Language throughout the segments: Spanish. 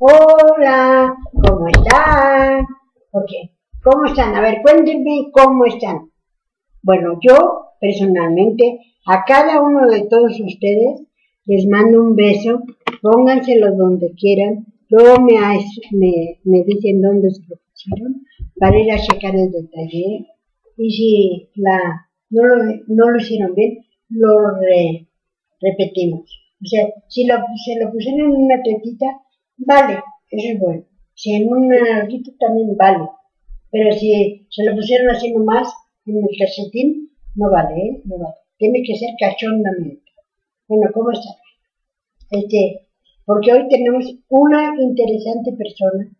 Hola, ¿cómo están? qué? ¿cómo están? A ver, cuéntenme cómo están. Bueno, yo personalmente a cada uno de todos ustedes les mando un beso, pónganselo donde quieran, luego me, me, me dicen dónde se lo pusieron para ir a checar el detalle y si la, no, lo, no lo hicieron bien, lo repetimos. O sea, si lo, se lo pusieron en una tetita, vale, eso es bueno. Si en un narguito también vale. Pero si se lo pusieron así nomás, en el calcetín, no vale, ¿eh? No vale. Tiene que ser cachondamente. Bueno, ¿cómo está? Este, porque hoy tenemos una interesante persona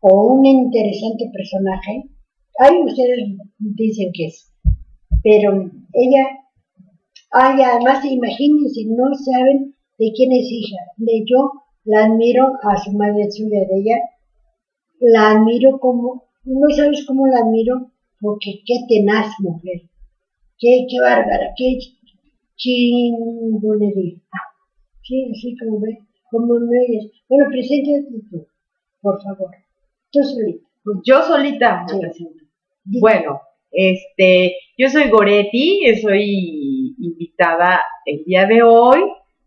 o un interesante personaje. Ay, ustedes dicen que es. Pero ella, ay, además imagínense, no saben de quién es hija. De yo la admiro a su madre suya de ella. La admiro como, no sabes cómo la admiro, porque qué tenaz mujer. Qué, qué bárbara, qué chingonería. Sí, así como ve, como no es. Bueno, preséntate tú, por favor. Tú solita. Pues yo solita me presento. Bueno, este, yo soy Goretti, soy invitada el día de hoy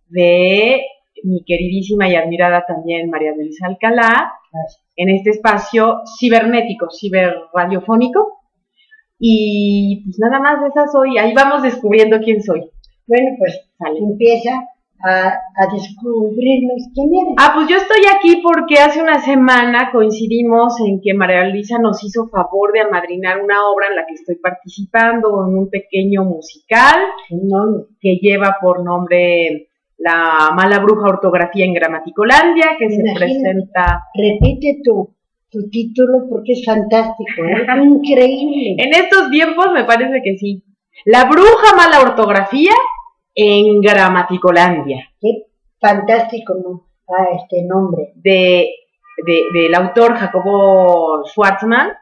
de mi queridísima y admirada también María Melisa Alcalá, en este espacio cibernético, ciberradiofónico. Y pues nada más de esas hoy, ahí vamos descubriendo quién soy. Bueno, pues empieza a, descubrirnos quién eres. Ah, pues yo estoy aquí porque hace una semana coincidimos en que María Luisa nos hizo favor de amadrinar una obra en la que estoy participando, en un pequeño musical que lleva por nombre La mala bruja ortografía en Gramaticolandia, que se presenta... Repite tu, tu título porque es fantástico, es increíble. En estos tiempos me parece que sí. La bruja mala ortografía en Gramaticolandia. Qué fantástico ¿no? ah, este nombre. De, del autor Jacobo Schwartzman,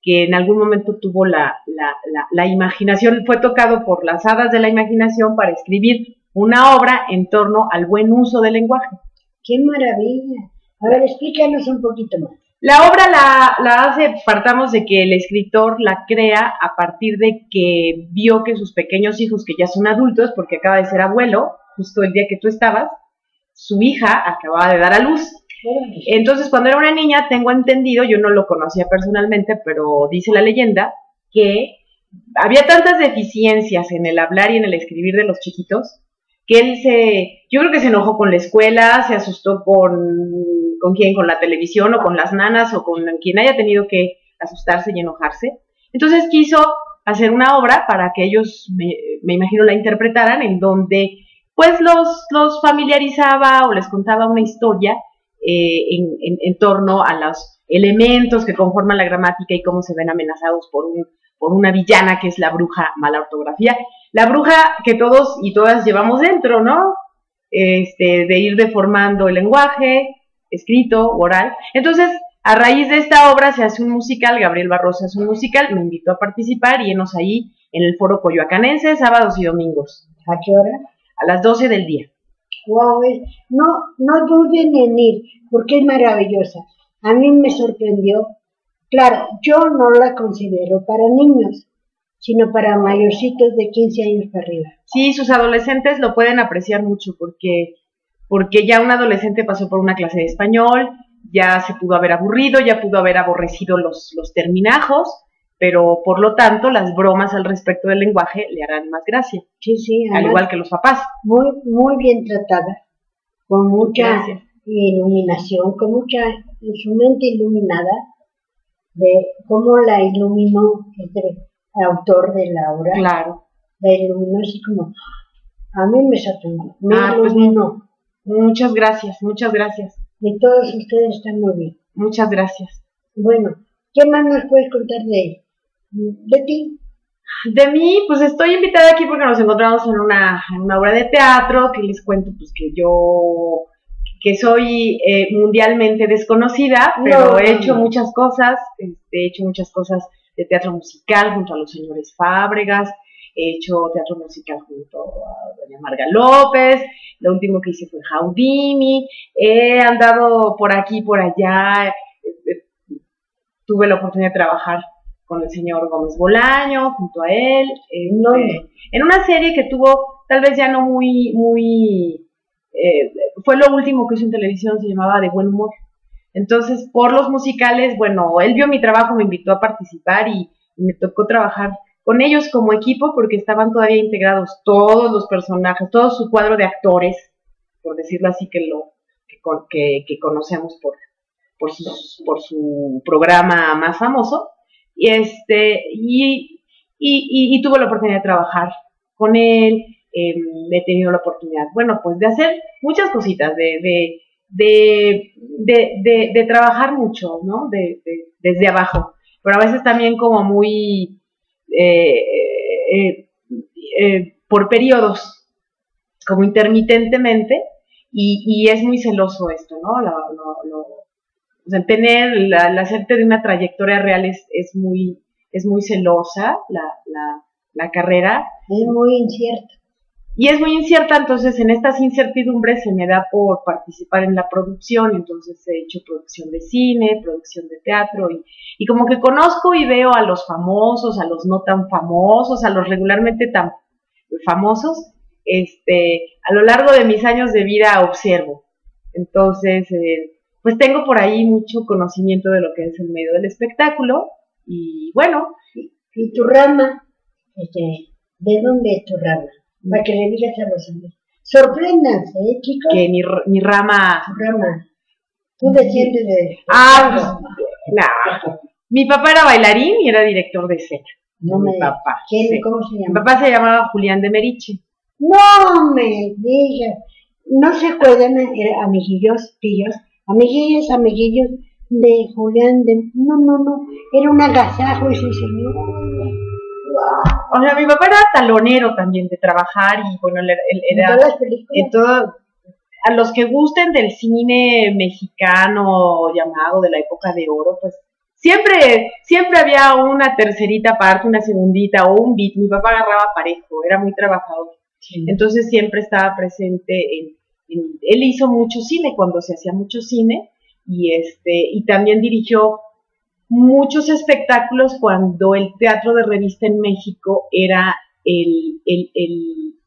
que en algún momento tuvo la, la, la, imaginación, fue tocado por las hadas de la imaginación para escribir una obra en torno al buen uso del lenguaje. ¡Qué maravilla! A ver, explícanos un poquito más. La obra la, la, hace, partamos de que el escritor la crea a partir de que vio que sus pequeños hijos, que ya son adultos, porque acaba de ser abuelo, justo el día que tú estabas, su hija acababa de dar a luz. Entonces, cuando era una niña, tengo entendido, yo no lo conocía personalmente, pero dice la leyenda, que había tantas deficiencias en el hablar y en el escribir de los chiquitos, que él se, yo creo que se enojó con la escuela, se asustó con con quién, con la televisión o con las nanas o con quien haya tenido que asustarse y enojarse. Entonces quiso hacer una obra para que ellos, me, imagino, la interpretaran en donde pues los, los familiarizaba o les contaba una historia eh, en, torno a los elementos que conforman la gramática y cómo se ven amenazados por, un, por una villana que es la bruja mala ortografía. La bruja que todos y todas llevamos dentro, ¿no? Este, de ir deformando el lenguaje, escrito, oral. Entonces, a raíz de esta obra se hace un musical, Gabriel Barroso hace un musical, me invitó a participar y enos ahí en el foro coyoacanense, sábados y domingos. ¿A qué hora? A las 12 del día. Wow, no, no duden en ir, porque es maravillosa. A mí me sorprendió. Claro, yo no la considero para niños, sino para mayorcitos de 15 años para arriba. Sí, sus adolescentes lo pueden apreciar mucho porque porque ya un adolescente pasó por una clase de español, ya se pudo haber aburrido, ya pudo haber aborrecido los, los terminajos, pero por lo tanto las bromas al respecto del lenguaje le harán más gracia. Sí, sí. Al igual que los papás. Muy, muy bien tratada, con mucha iluminación, con mucha, su mente iluminada, de cómo la iluminó este autor de la obra. Claro. La iluminó así como, a mí me sorprendió, me ah, pues iluminó. Muchas gracias, muchas gracias. Y todos ustedes están muy bien. Muchas gracias. Bueno, ¿qué más nos puedes contar de, de ti? De mí, pues estoy invitada aquí porque nos encontramos en una, en una obra de teatro que les cuento pues que yo que soy eh, mundialmente desconocida, pero he hecho muchas cosas, este, he hecho muchas cosas de teatro musical junto a los señores Fábregas, he hecho teatro musical junto a doña Marga López, lo último que hice fue Jaudini, he andado por aquí y por allá, eh, eh, tuve la oportunidad de trabajar con el señor Gómez Bolaño, junto a él, este, en una serie que tuvo tal vez ya no muy, muy, eh, fue lo último que hizo en televisión, se llamaba De Buen Humor. Entonces, por los musicales, bueno, él vio mi trabajo, me invitó a participar y me tocó trabajar con ellos como equipo porque estaban todavía integrados todos los personajes, todo su cuadro de actores, por decirlo así, que lo que, conocemos por, por, su, programa más famoso. Y, este, y, y, tuve la oportunidad de trabajar con él, eh, he tenido la oportunidad, bueno, pues de hacer muchas cositas, de, de, de trabajar mucho, ¿no? desde abajo, pero a veces también como muy eh, eh, eh, por periodos, como intermitentemente, y, es muy celoso esto, ¿no? o sea, tener, la, hacerte de una trayectoria real es, es, muy, es muy celosa, la, la, la carrera. Es muy incierta y es muy incierta, entonces en estas incertidumbres se me da por participar en la producción, entonces he hecho producción de cine, producción de teatro y, y como que conozco y veo a los famosos, a los no tan famosos, a los regularmente tan famosos, este, a lo largo de mis años de vida observo. Entonces, eh, pues tengo por ahí mucho conocimiento de lo que es el medio del espectáculo y bueno. ¿Y tu rama? Este, ¿De dónde es tu rama? Para que le digas a los amigos. Sorpréndanse, ¿eh, chicos? Que mi, mi rama... rama. Tú desciendes de... Ah, pues, Mi papá era bailarín y era director de escena. No mi papá. ¿Quién, ¿Cómo se llama? Mi papá se llamaba Julián de Meriche. No me digas. No se acuerdan, era amiguillos, pillos, amiguillos, amiguillos de Julián de... No, no, no. Era un agasajo ese señor. O sea, mi papá era talonero también de trabajar y bueno, él, era... ¿En todo, a los que gusten del cine mexicano llamado de la época de oro, pues siempre, siempre había una tercerita parte, una segundita o un beat. Mi papá agarraba parejo, era muy trabajador. Entonces siempre estaba presente en, él hizo mucho cine cuando se hacía mucho cine y este y también dirigió muchos espectáculos cuando el teatro de revista en México era el,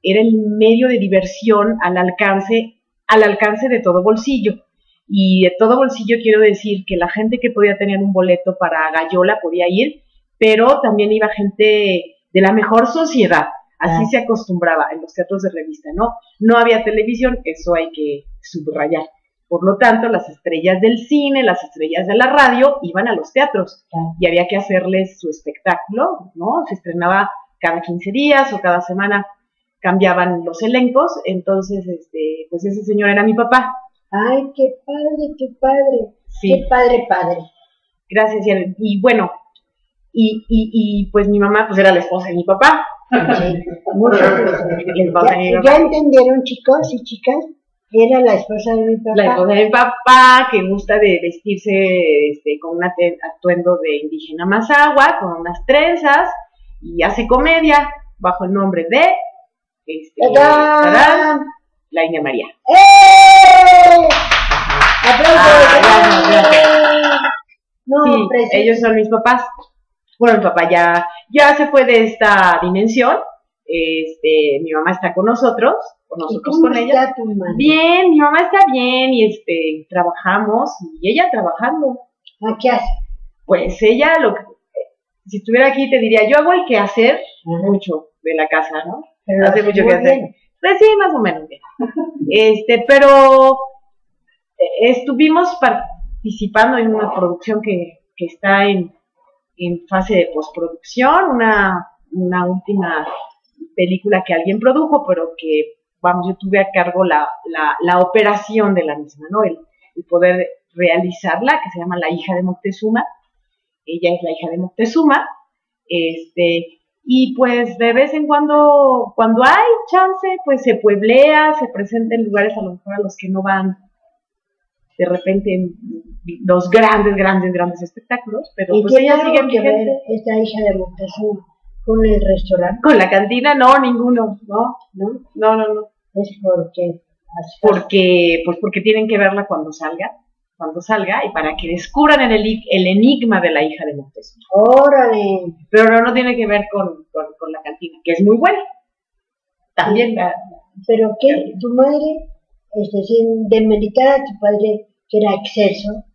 era el medio de diversión al alcance, al alcance de todo bolsillo. Y de todo bolsillo quiero decir que la gente que podía tener un boleto para Gallola podía ir, pero también iba gente de la mejor sociedad. Así se acostumbraba en los teatros de revista, ¿no? No había televisión, eso hay que subrayar. Por lo tanto, las estrellas del cine, las estrellas de la radio iban a los teatros y había que hacerles su espectáculo, ¿no? Se estrenaba cada 15 días o cada semana cambiaban los elencos, entonces, este, pues ese señor era mi papá. Ay, qué padre, tu padre. Sí. Qué padre, padre. Gracias, y, bueno, y, y, y, pues mi mamá pues era la esposa de mi papá. Sí, ¿Ya entendieron chicos y chicas? Era la esposa de mi papá. La esposa de mi papá, que gusta de vestirse este, con un atuendo de indígena Mazagua, con unas trenzas, y hace comedia bajo el nombre de este, la India María. ¡Eh! Ah, no, sí, ellos son mis papás. Bueno, mi papá ya, ya se fue de esta dimensión. Este, mi mamá está con nosotros nosotros con ella. Bien, mi mamá está bien y este trabajamos y ella trabajando. ¿A qué hace? Pues ella lo que, si estuviera aquí te diría, yo hago el que hacer mucho de la casa, ¿no? Pero hace mucho que hacer. Pues sí, más o menos bien. este, pero eh, estuvimos participando en una producción que, que está en, en fase de postproducción, una, una última película que alguien produjo, pero que vamos, yo tuve a cargo la, la, operación de la misma, ¿no? El, poder realizarla, que se llama La hija de Moctezuma. Ella es la hija de Moctezuma. Este, y pues de vez en cuando, cuando hay chance, pues se pueblea, se presenta en lugares a lo mejor a los que no van de repente los grandes, grandes, grandes espectáculos, pero ¿Y pues ella sigue vigente. Esta hija de Moctezuma con el restaurante? Con la cantina, no, ninguno, no, ¿No? no, no, no. Es porque... Porque, pues porque tienen que verla cuando salga, cuando salga, y para que descubran el, el enigma de la hija de Montezuma. Órale. Pero no, no tiene que ver con, con, con la cantina, que es muy buena. También la, Pero que tu madre, este, sin demeritar a tu padre, que era exceso,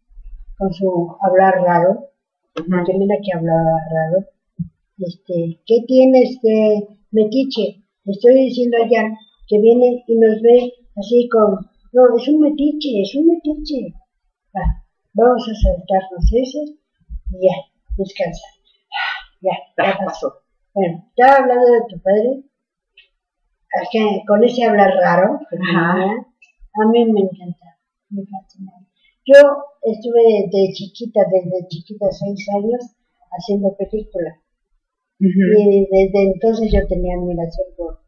con su hablar raro, porque mira que hablaba raro, este, ¿qué tiene este metiche? Le estoy diciendo a Jan que viene y nos ve así con, no, es un metiche, es un metiche. Va, vamos a saltarnos esos y ya, descansa. Ya, ya Ah, pasó. Bueno, estaba hablando de tu padre, es que con ese hablar raro que Ajá. tenía, a mí me encanta, me fascina. Yo estuve de chiquita, desde chiquita, seis años, haciendo películas. Y desde entonces yo tenía admiración por,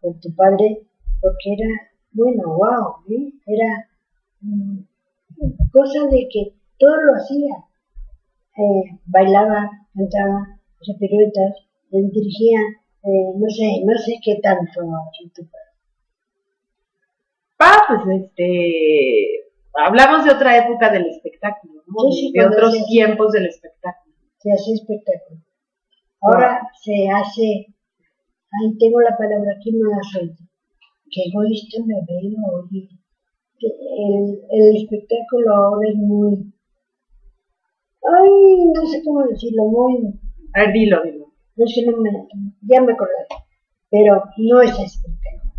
por tu padre, porque era, bueno, wow, ¿eh? era mm, cosa de que todo lo hacía. Eh, bailaba, cantaba, hacía piruetas, eh, dirigía, eh, no sé, no sé qué tanto hacía tu padre. Ah, pues este. Hablamos de otra época del espectáculo, ¿no? Sí, sí, de otros tiempos del espectáculo. Se hacía espectáculo. Ahora se hace, ahí tengo la palabra aquí, no la suelto. Qué egoísta me veo, oye. El, el espectáculo ahora es muy, ay, no sé cómo decirlo, muy, A ver, dilo, dilo. no que no me, ya me acordé, pero no es espectáculo.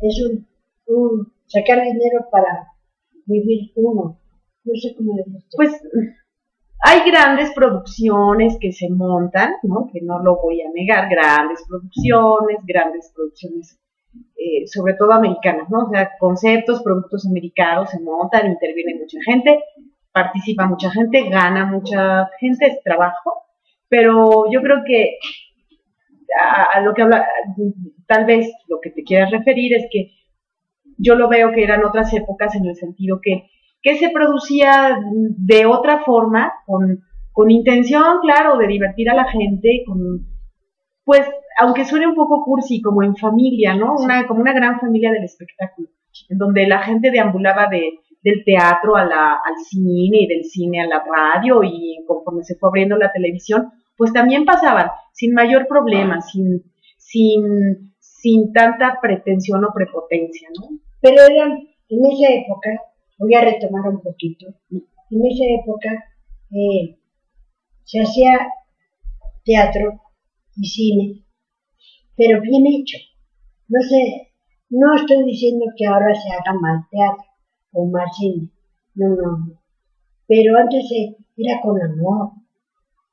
Es un, un sacar dinero para vivir uno. No sé cómo decirlo. Pues hay grandes producciones que se montan, ¿no? Que no lo voy a negar, grandes producciones, grandes producciones, eh, sobre todo americanas, ¿no? O sea, conceptos, productos americanos se montan, interviene mucha gente, participa mucha gente, gana mucha gente, es trabajo, pero yo creo que a, a lo que habla, tal vez lo que te quieras referir es que yo lo veo que eran otras épocas en el sentido que, que se producía de otra forma, con, con intención, claro, de divertir a la gente, con, pues, aunque suene un poco cursi, como en familia, ¿no? Una, como una gran familia del espectáculo, en donde la gente deambulaba de, del teatro a la, al cine y del cine a la radio y conforme se fue abriendo la televisión, pues también pasaban sin mayor problema, sin, sin, sin tanta pretensión o prepotencia, ¿no? Pero eran, en esa época, voy a retomar un poquito, en esa época eh, se hacía teatro y cine, pero bien hecho. No sé, no estoy diciendo que ahora se haga más teatro o más cine, no, no. Pero antes era con amor.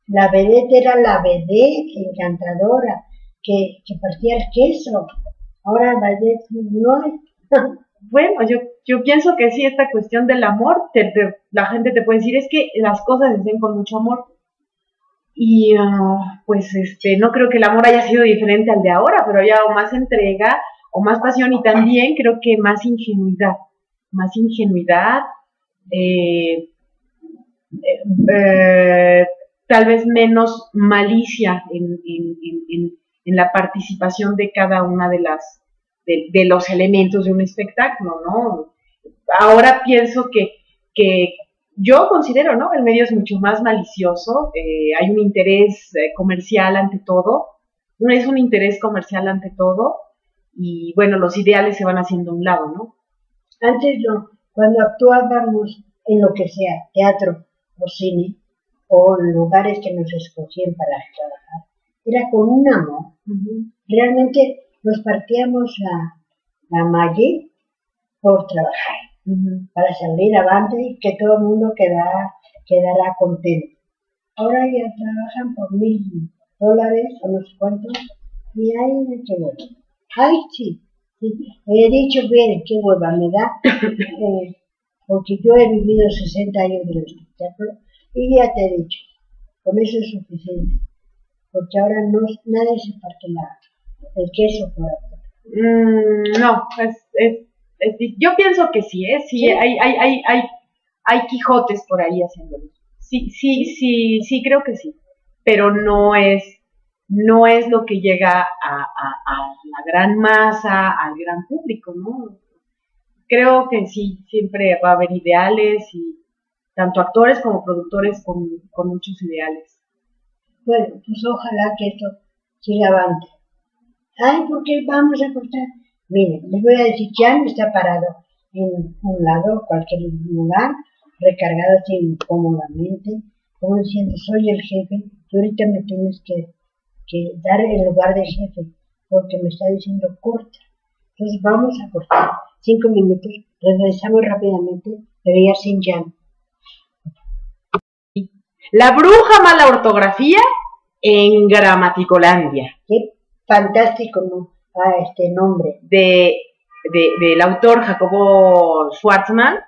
La vedette era la vedette encantadora, que, partía el queso. Ahora vedette no. Bueno, yo, yo pienso que sí, esta cuestión del amor, te- la gente te puede decir, es que las cosas se hacen con mucho amor. Y ah, pues este, no creo que el amor haya sido diferente al de ahora, pero haya o más entrega o más pasión y también creo que más ingenuidad, más ingenuidad, eh, eh, eh, tal vez menos malicia en- en- en- en la participación de cada una de las de, de los elementos de un espectáculo, ¿no? Ahora pienso que, que yo considero, ¿no? El medio es mucho más malicioso, eh, hay un interés eh, comercial ante todo, no es un interés comercial ante todo, y bueno, los ideales se van haciendo a un lado, ¿no? Antes no, cuando actuábamos en lo que sea, teatro o cine, o lugares que nos escogían para trabajar, era con un amor. Realmente nos partíamos la, la malle por trabajar, para salir avante y que todo el mundo quedara, quedara contento. Ahora ya trabajan por mil dólares o no sé cuántos, y ay, qué hueva. Ay, sí, sí, he dicho bien, qué hueva me da, eh, porque yo he vivido 60 años del espectáculo y ya te he dicho, con eso es suficiente, porque ahora no, nadie se parte la, el queso por acá. Mm, no, es, es, yo pienso que sí, ¿eh? Sí, ¿Sí? Hay, hay, hay, hay, hay Quijotes por ahí haciéndolo. Sí, sí, sí, sí, creo que sí. Pero no es, no es lo que llega a, la gran masa, al gran público, ¿no? Creo que sí, siempre va a haber ideales y tanto actores como productores con, con muchos ideales. Bueno, pues ojalá que esto siga avante. Ay, ¿por qué vamos a cortar? Miren, les voy a decir, no está parado en un lado, cualquier lugar, recargado así cómodamente, como diciendo, soy el jefe, tú ahorita me tienes que que dar el lugar de jefe, porque me está diciendo corta. Entonces vamos a cortar cinco minutos, regresamos rápidamente, veía sin Jan. La bruja mala ortografía en Gramaticolandia. Qué fantástico ¿no? ah, este nombre. De, del autor Jacobo Schwartzman,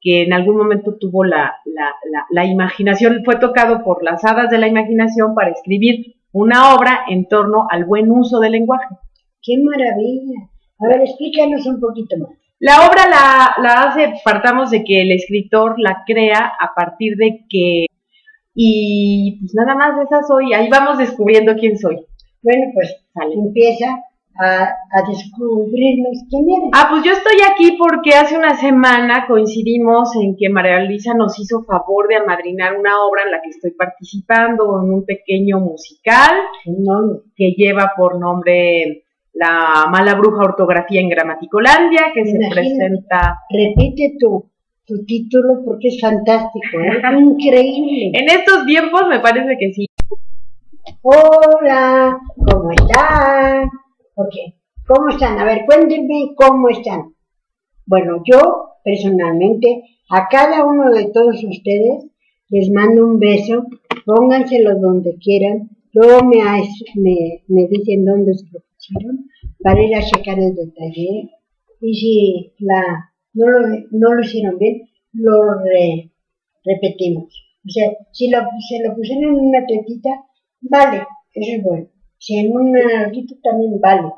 que en algún momento tuvo la, la, la imaginación, fue tocado por las hadas de la imaginación para escribir una obra en torno al buen uso del lenguaje. ¡Qué maravilla! A ver, explícanos un poquito más. La obra la, hace, partamos de que el escritor la crea a partir de que, y pues nada más de esa soy, ahí vamos descubriendo quién soy. Bueno, pues empieza a, descubrirnos quién eres. Ah, pues yo estoy aquí porque hace una semana coincidimos en que María Luisa nos hizo favor de amadrinar una obra en la que estoy participando, en un pequeño musical que lleva por nombre La mala bruja ortografía en Gramaticolandia, que se presenta... Repite tu, tu título porque es fantástico, es increíble. En estos tiempos me parece que sí. Hola, ¿cómo están? Porque, ¿cómo están? A ver, cuéntenme cómo están. Bueno, yo personalmente a cada uno de todos ustedes les mando un beso, pónganselo donde quieran, luego me, me, dicen dónde se lo pusieron para ir a checar el detalle y si la, no, lo, no lo hicieron bien, lo repetimos. O sea, si lo, se lo pusieron en una tetita, vale, eso es bueno. Si en un narguito también vale.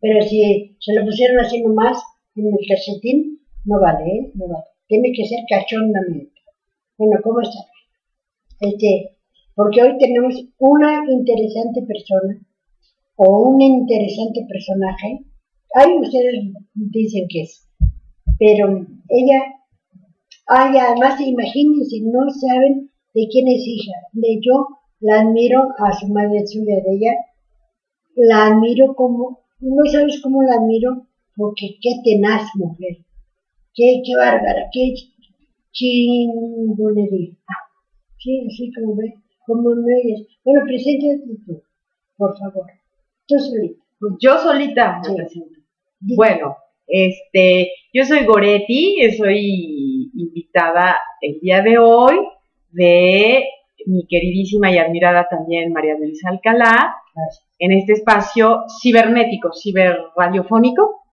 Pero si se lo pusieron así nomás, en el calcetín, no vale, ¿eh? No vale. Tiene que ser cachondamente. Bueno, ¿cómo está? Este, porque hoy tenemos una interesante persona o un interesante personaje. Ahí ustedes dicen que es. Pero ella, ay, además imagínense, no saben de quién es hija. De yo la admiro a su madre suya de ella la admiro como, no sabes cómo la admiro, porque qué tenaz mujer, qué, qué bárbara, qué chingonería. Sí, así como ve, como no es. Bueno, preséntate tú, por favor. Tú solita. Yo solita me presento. Bueno, este, yo soy Goretti, soy invitada el día de hoy de mi queridísima y admirada también María Luisa Alcalá, en este espacio cibernético, ciberradiofónico,